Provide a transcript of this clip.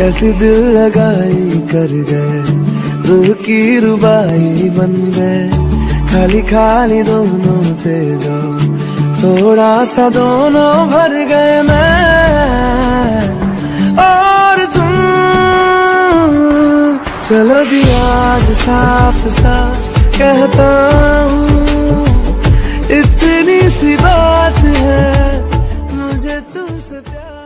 ऐसी दिल लगाई कर गए। रूह की रुबाई बन गए। खाली खाली दोनों थे जो थोड़ा सा दोनों भर गए मैं। और तुम। चलो जी आज साफ़ सा कहता हूँ। इतनी सी बात है। मुझे तुमसे प्यार